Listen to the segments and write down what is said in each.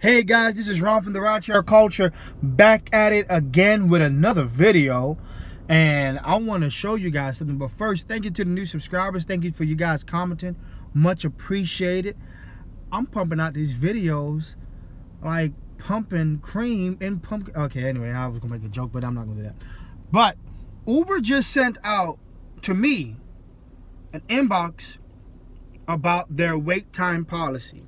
Hey guys, this is Ron from the Rideshare Culture back at it again with another video. And I want to show you guys something. But first, thank you to the new subscribers. Thank you for you guys commenting. Much appreciated. I'm pumping out these videos like pumping cream in pumpkin. Okay, anyway, I was going to make a joke, but I'm not going to do that. But Uber just sent out to me an inbox about their wait time policy.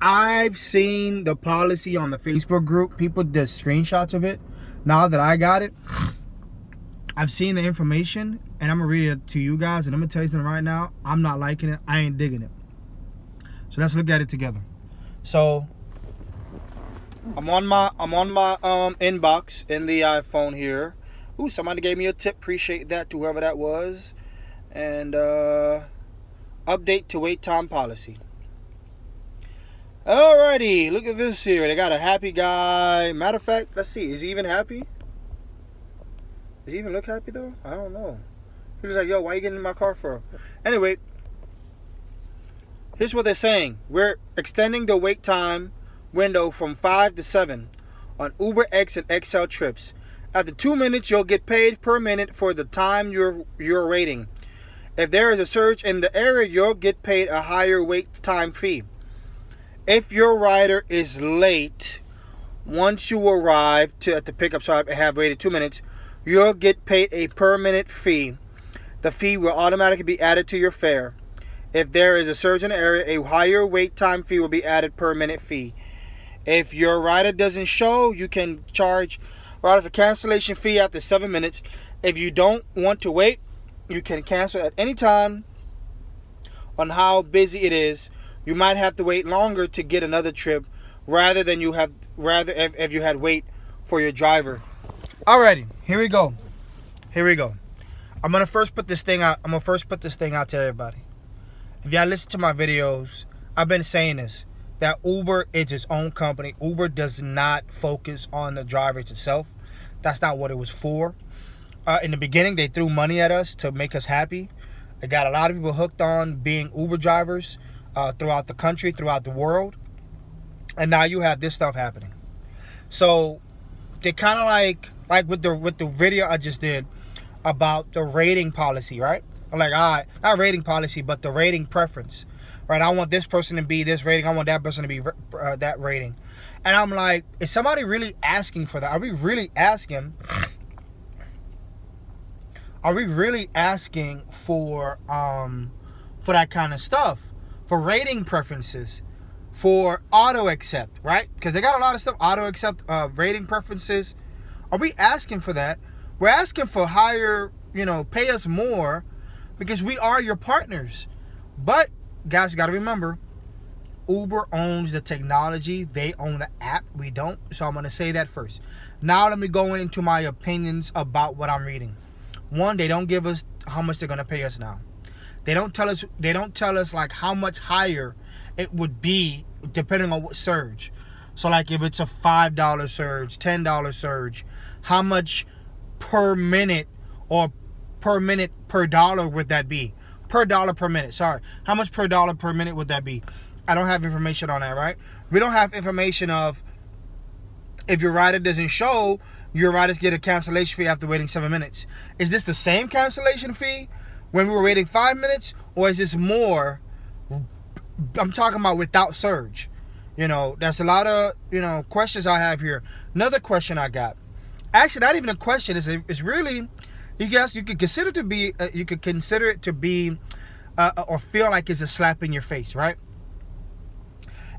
I've seen the policy on the Facebook group. People did screenshots of it. Now that I got it, I've seen the information and I'm gonna read it to you guys and I'm gonna tell you something right now. I'm not liking it. I ain't digging it. So let's look at it together. So I'm on my I'm on my um inbox in the iPhone here. Ooh, somebody gave me a tip. Appreciate that to whoever that was. And uh update to wait time policy. Alrighty, look at this here. They got a happy guy. Matter of fact, let's see. Is he even happy? Does he even look happy though? I don't know. He was like, yo, why you getting in my car for? Anyway, here's what they're saying. We're extending the wait time window from 5 to 7 on Uber X and XL trips. After two minutes, you'll get paid per minute for the time you're you're waiting. If there is a surge in the area, you'll get paid a higher wait time fee. If your rider is late, once you arrive to at the pickup stop and have waited two minutes, you'll get paid a per minute fee. The fee will automatically be added to your fare. If there is a surge in the area, a higher wait time fee will be added per minute fee. If your rider doesn't show, you can charge riders a cancellation fee after seven minutes. If you don't want to wait, you can cancel at any time on how busy it is. You might have to wait longer to get another trip rather than you have rather if, if you had wait for your driver. Alrighty, here we go. Here we go. I'm gonna first put this thing out. I'm gonna first put this thing out to everybody. If y'all listen to my videos, I've been saying this that Uber is its own company. Uber does not focus on the drivers itself. That's not what it was for. Uh, in the beginning, they threw money at us to make us happy. It got a lot of people hooked on being Uber drivers uh, throughout the country, throughout the world. And now you have this stuff happening. So they kind of like like with the with the video I just did about the rating policy, right? I'm like, all right, not rating policy, but the rating preference, right? I want this person to be this rating. I want that person to be uh, that rating. And I'm like, is somebody really asking for that? Are we really asking? Are we really asking for um for that kind of stuff? For rating preferences, for auto accept, right? Because they got a lot of stuff auto accept, uh, rating preferences. Are we asking for that? We're asking for higher, you know, pay us more because we are your partners. But guys, you got to remember, Uber owns the technology. They own the app. We don't. So I'm going to say that first. Now let me go into my opinions about what I'm reading. One, they don't give us how much they're going to pay us now. They don't tell us they don't tell us like how much higher it would be depending on what surge. So like if it's a $5 surge, $10 surge, how much per minute or per minute per dollar would that be? Per dollar per minute, sorry. How much per dollar per minute would that be? I don't have information on that, right? We don't have information of if your rider doesn't show, your riders get a cancellation fee after waiting seven minutes. Is this the same cancellation fee when we were waiting five minutes, or is this more? I'm talking about without surge. You know, that's a lot of you know questions I have here. Another question I got, actually not even a question. Is it's really, you guys you could consider to be uh, you could consider it to be, uh, or feel like it's a slap in your face, right?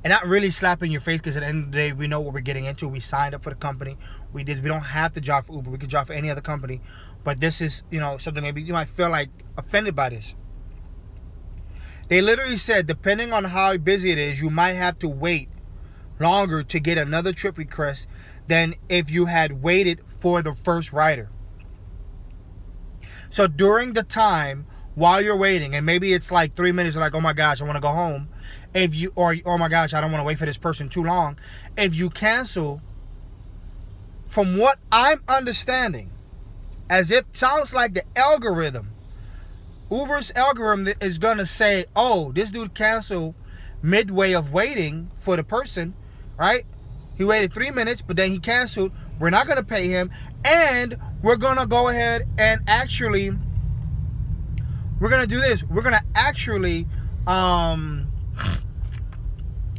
And not really slapping your face because at the end of the day we know what we're getting into. We signed up for the company. We did we don't have to drive for uber. We could drive for any other company. But this is you know something maybe you might feel like offended by this. They literally said depending on how busy it is you might have to wait longer to get another trip request than if you had waited for the first rider. So during the time while you're waiting and maybe it's like three minutes like oh my gosh i want to go home if you or oh my gosh, I don't want to wait for this person too long. If you cancel, from what I'm understanding, as it sounds like the algorithm, Uber's algorithm is gonna say, oh, this dude canceled midway of waiting for the person, right? He waited three minutes, but then he canceled. We're not gonna pay him, and we're gonna go ahead and actually, we're gonna do this. We're gonna actually, um,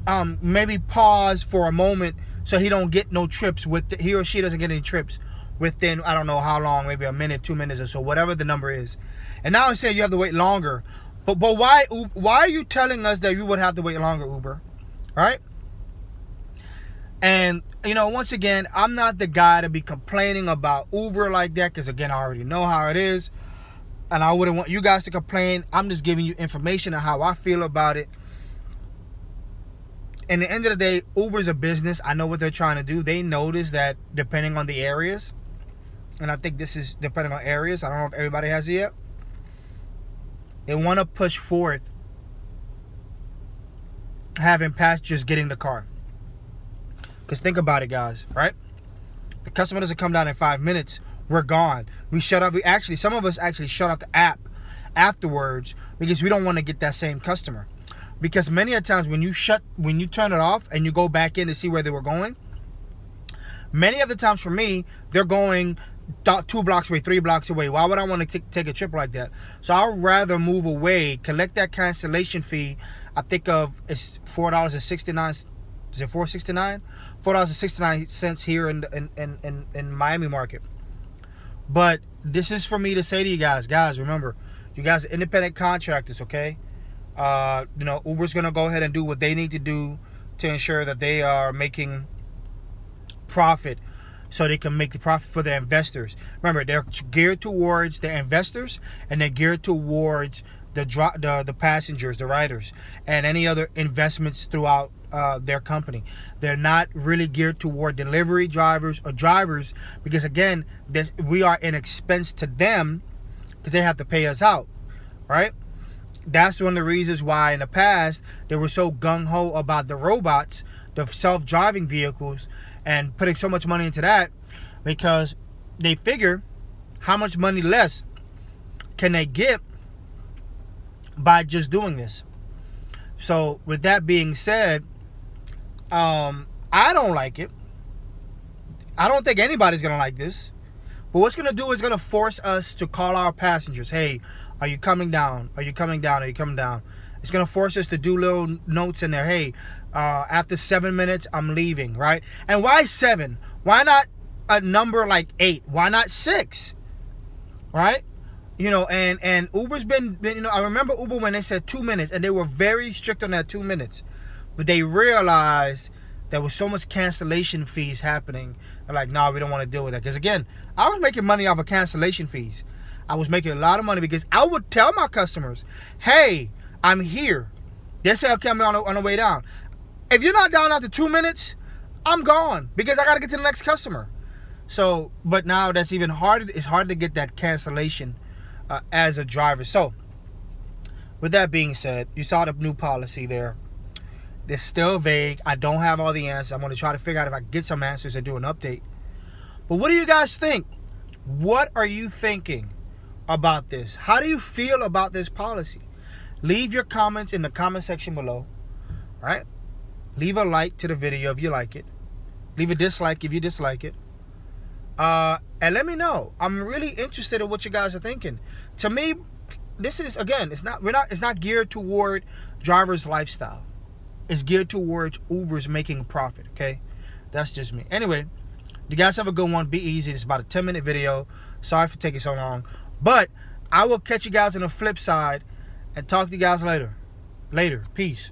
um, maybe pause for a moment so he don't get no trips with the, he or she doesn't get any trips within I don't know how long, maybe a minute, two minutes or so, whatever the number is. And now saying you have to wait longer. But but why why are you telling us that you would have to wait longer, Uber? Right? And you know, once again, I'm not the guy to be complaining about Uber like that because again, I already know how it is, and I wouldn't want you guys to complain. I'm just giving you information on how I feel about it. In the end of the day, Uber's a business. I know what they're trying to do. They notice that depending on the areas, and I think this is depending on areas. I don't know if everybody has it yet. They want to push forth having passengers getting the car. Because think about it, guys, right? The customer doesn't come down in five minutes. We're gone. We shut off. We actually, some of us actually shut off the app afterwards because we don't want to get that same customer. Because many a times when you shut, when you turn it off and you go back in to see where they were going, many of the times for me, they're going two blocks away, three blocks away. Why would I want to take a trip like that? So I'd rather move away, collect that cancellation fee. I think of it's four dollars and sixty nine. Is it four sixty nine? Four dollars and sixty nine cents here in in in in Miami market. But this is for me to say to you guys, guys. Remember, you guys are independent contractors, okay? Uh, you know, Uber's gonna go ahead and do what they need to do to ensure that they are making profit so they can make the profit for their investors. Remember, they're geared towards the investors and they're geared towards the the, the passengers, the riders, and any other investments throughout uh, their company. They're not really geared toward delivery drivers or drivers because again, this, we are an expense to them because they have to pay us out, right? That's one of the reasons why in the past they were so gung ho about the robots, the self-driving vehicles, and putting so much money into that because they figure how much money less can they get by just doing this. So with that being said, um, I don't like it. I don't think anybody's gonna like this. But what's gonna do is gonna force us to call our passengers. Hey, are you coming down? Are you coming down? Are you coming down? It's gonna force us to do little notes in there. Hey, uh, after seven minutes, I'm leaving, right? And why seven? Why not a number like eight? Why not six? Right? You know, and and Uber's been, been, you know, I remember Uber when they said two minutes, and they were very strict on that two minutes, but they realized there was so much cancellation fees happening. They're like, nah, we don't want to deal with that. Because again, I was making money off of cancellation fees. I was making a lot of money because I would tell my customers, hey, I'm here. They say, okay, I'm on the, on the way down. If you're not down after two minutes, I'm gone because I got to get to the next customer. So, but now that's even harder. It's hard to get that cancellation uh, as a driver. So, with that being said, you saw the new policy there. It's still vague. I don't have all the answers. I'm going to try to figure out if I get some answers and do an update. But what do you guys think? What are you thinking about this? How do you feel about this policy? Leave your comments in the comment section below. Right? Leave a like to the video if you like it. Leave a dislike if you dislike it. Uh, and let me know. I'm really interested in what you guys are thinking. To me, this is again, it's not we're not it's not geared toward driver's lifestyle. It's geared towards Uber's making a profit. Okay, that's just me. Anyway, you guys have a good one. Be easy. It's about a 10 minute video. Sorry for taking so long, but I will catch you guys on the flip side and talk to you guys later. Later. Peace.